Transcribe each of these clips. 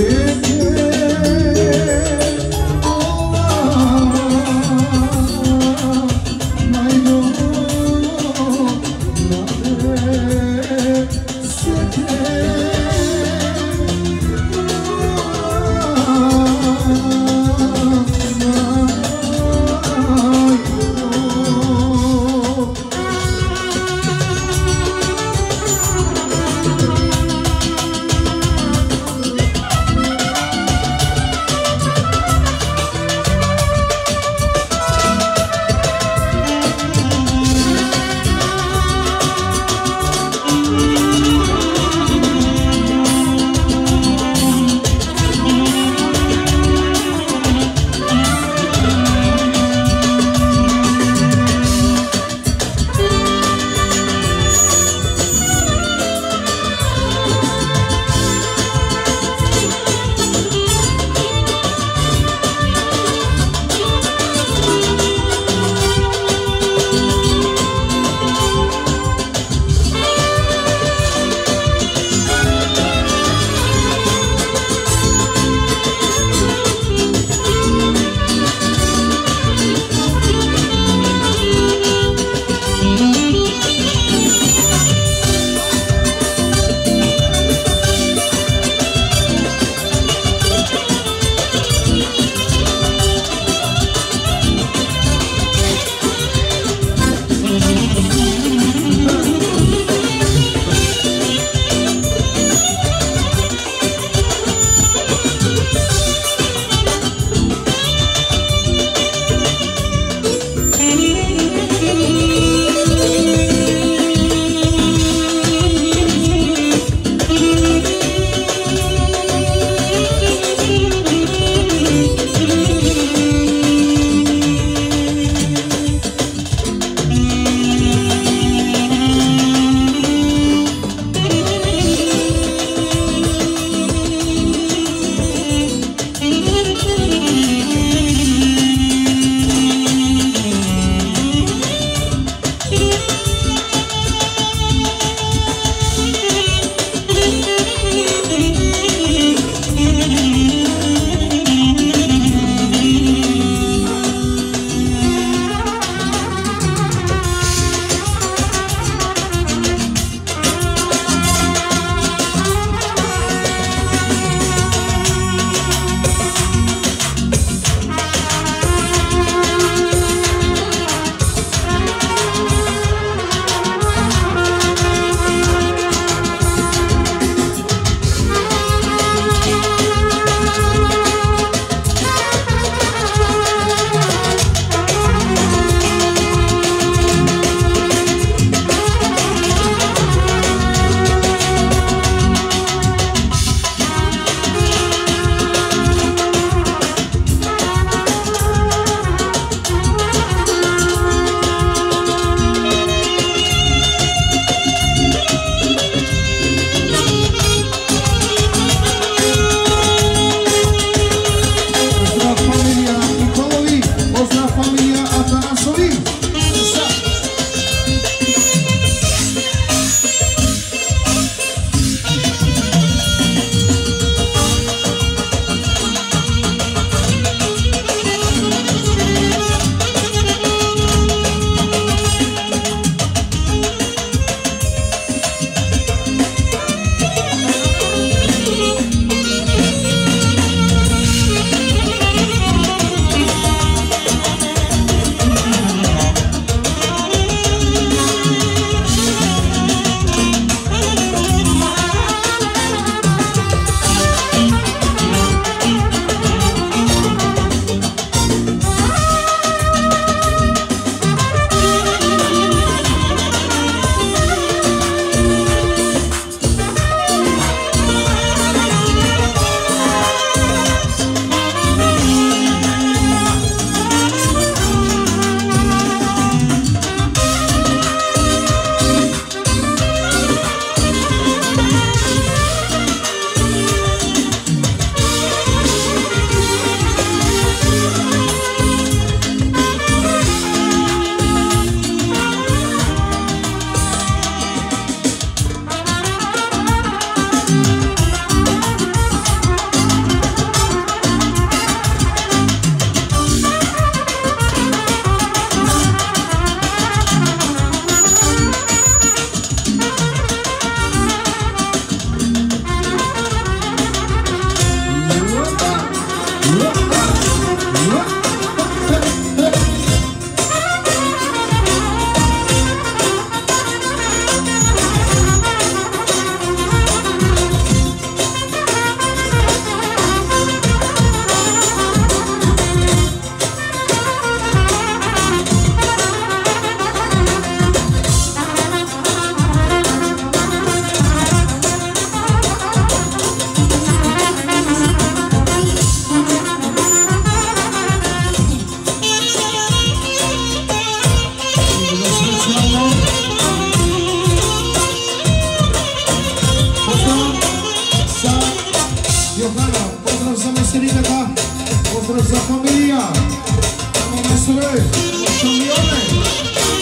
Sit Johanna, pozdravljamo se Ninega, pozdrav za familija, imamo sve, šamione.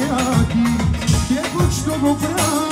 jaki, kiedyś to go brak.